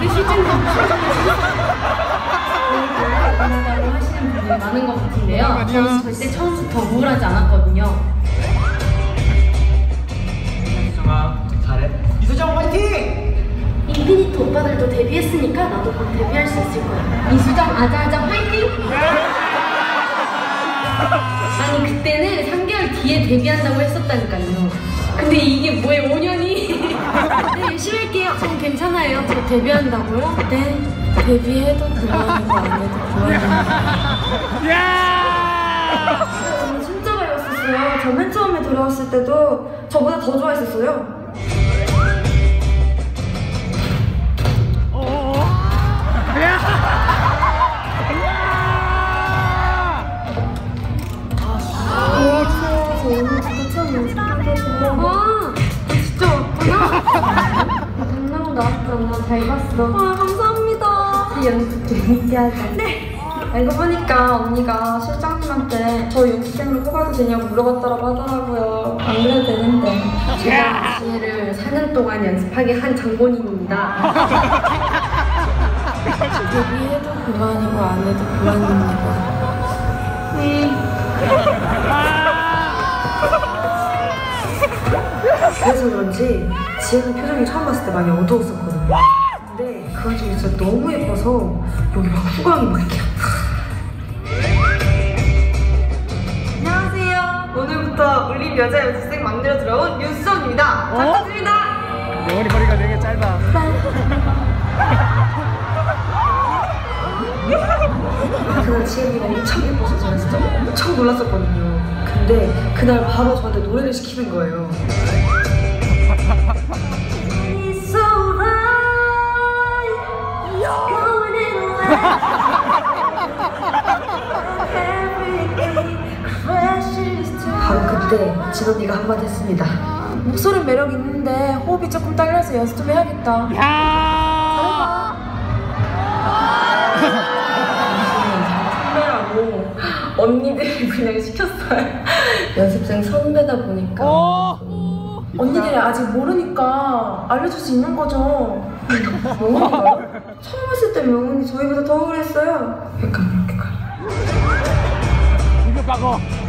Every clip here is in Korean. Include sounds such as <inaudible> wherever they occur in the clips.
내 시즌도 많은 것 같은데요. 저는 절대 처음부터 우울하지 않았거든요. 이수정아 잘해. 이수정 화이팅! 인피니트 오빠들도 데뷔했으니까 나도 곧 데뷔할 수 있을 거야. 이수정 아자아자 화이팅! <laughs> 아니 그때는 3개월 뒤에 데뷔한다고 했었다니까요. 근데 이게 뭐예요? 전 괜찮아요. 저 데뷔한다고요? 네. 데뷔해도 그만이고 안 해도 그만이고. 야! 저는 진짜 밝았었어요. 저 맨 처음에 들어왔을 때도 저보다 더 좋아했었어요. 잘 봤어. 와 감사합니다. 우리 연습 재밌게 하자. 네. 알고 보니까 언니가 실장님한테 저 연습생으로 뽑아도 되냐고 물어봤다고 하더라고요. 안 그래도 되는데. 제가 지혜를 4년 동안 연습하게 한 장본인입니다. 데뷔해도 그만이고 안 해도 그만입니다. 그래서 그런지 지혜는 표정이 처음 봤을 때 많이 어두웠었거든요. 그 와중에 진짜 너무 예뻐서 여기 막 후광이 막 이렇게. 안녕하세요. 오늘부터 울림 여자 연습생 막내로 들어온 윤수정입니다. 어? 반갑습니다. 머리 머리가 되게 짧아. 그날 지혜이가 엄청 예뻐서 제가 진짜 엄청 놀랐었거든요. 근데 그날 바로 저한테 노래를 시키는 거예요. 그때 진언니가 한마디 했습니다. 목소리 매력 있는데 호흡이 조금 딸려서 연습 좀 해야겠다. 야! 선배라고 <laughs> 언니들이 그냥 시켰어요. 연습생 선배다 보니까 어! 언니들이 아직 모르니까 알려줄 수 있는 거죠. <laughs> 처음 했을 때 명언이 저희보다 더 우울했어요. 약간 그렇게 가요. 이거 박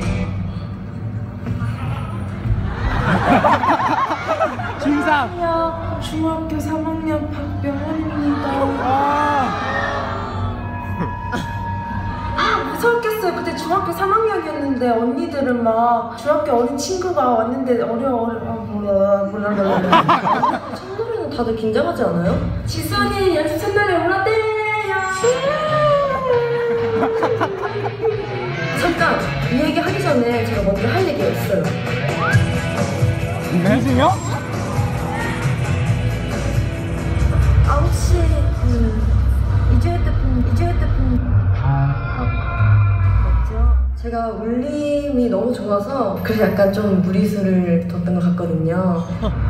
안녕, 중학교 3학년 박명원입니다. 아! 아, 무서웠겠어요. 그때 중학교 3학년이었는데 언니들은 막 중학교 어린 친구가 왔는데 어려 어려 아, 몰라 몰라 몰라. 첫날에는 다들 긴장하지 않아요? 지선이 연습 첫날에 올라대요. 잠깐 이 얘기 하기 전에 제가 먼저 할 얘기가 있어요. 민승이요? 제가 울림이 너무 좋아서 그래서 약간 좀 무리수를 뒀던 것 같거든요.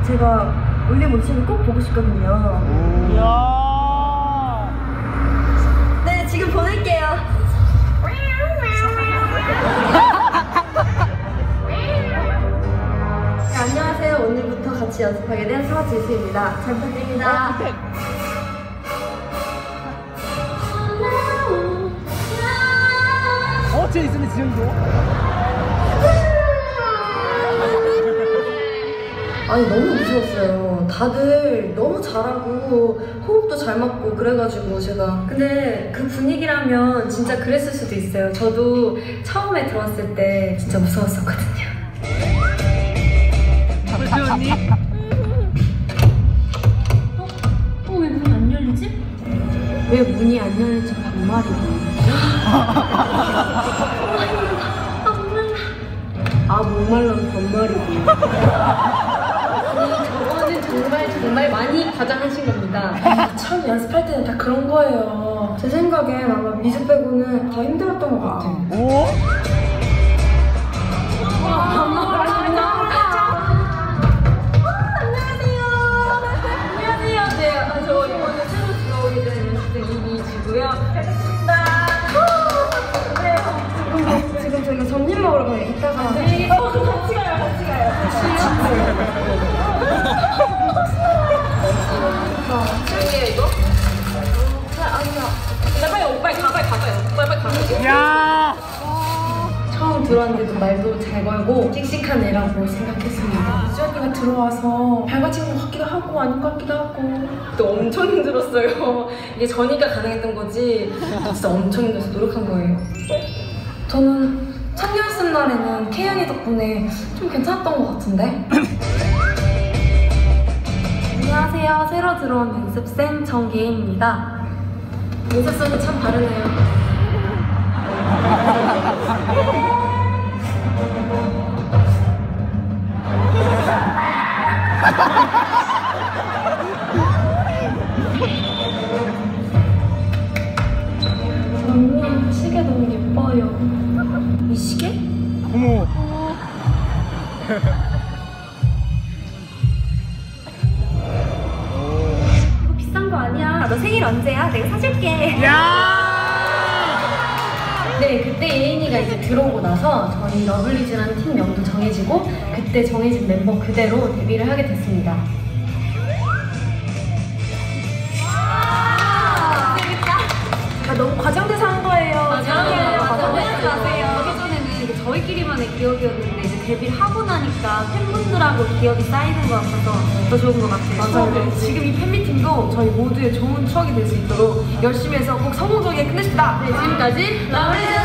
제가 울림 오시면 꼭 보고 싶거든요. 야! 네 지금 보낼게요. 네, 안녕하세요. 오늘부터 같이 연습하게 된 서지수입니다. 잘 부탁드립니다. 어, 쟤 있으면 지금도. 아니 너무 무서웠어요. 다들 너무 잘하고 호흡도 잘 맞고 그래가지고 제가 근데 그 분위기라면 진짜 그랬을 수도 있어요. 저도 처음에 들어왔을 때 진짜 무서웠었거든요. 그치, 언니? 어왜 문이 안 열리지? 왜 문이 안 열릴지 반말이고. <laughs> 아 목말라는 반말이고. 저거는 정말 정말 많이 과장하신 겁니다. 처음 연습할 때는 다 그런 거예요. 제 생각엔 아마 미즈 빼고는 다 힘들었던 것 같아요. 오? 안녕하세요. 네, 아, 저 이번에 새로 들어오게 된 연습생 이미지고요. 반갑습니다. 네, 지금, 지금 저희가 점심 먹으러 가요. 이따가. 들어왔는데도 말도 잘 걸고 씩씩한 애라고 생각했습니다. 언니가 들어와서 밝아진 것 같기도 하고 아닌 것 같기도 하고 또 엄청 힘들었어요. 이게 전이가 가능했던 거지. 진짜 엄청 힘들어서 노력한 거예요. 저는 참여할 쓴 날에는 태연이 덕분에 좀 괜찮았던 것 같은데? <coughs> 안녕하세요. 새로 들어온 연습생 정계인입니다. 연습생이 참 다르네요. <laughs> 언니 시계 너무 예뻐요. 이 시계? 어머. 이거 비싼 거 아니야. 너 생일 언제야? 내가 사줄게. 야! 네, 그때 예인이가 이제 들어오고 나서 저희 러블리즈라는 팀명도 정해지고 그때 정해진 멤버 그대로 데뷔를 하게 됐습니다. 저희끼리만의 기억이었는데 이제 데뷔를 하고 나니까 팬분들하고 기억이 쌓이는 것 같아서 더 좋은 것 같아요. 맞아요. 지금 이 팬미팅도 저희 모두의 좋은 추억이 될 수 있도록 열심히 해서 꼭 성공적이게 끝냅시다. 네, 지금까지 러블리즈였습니다.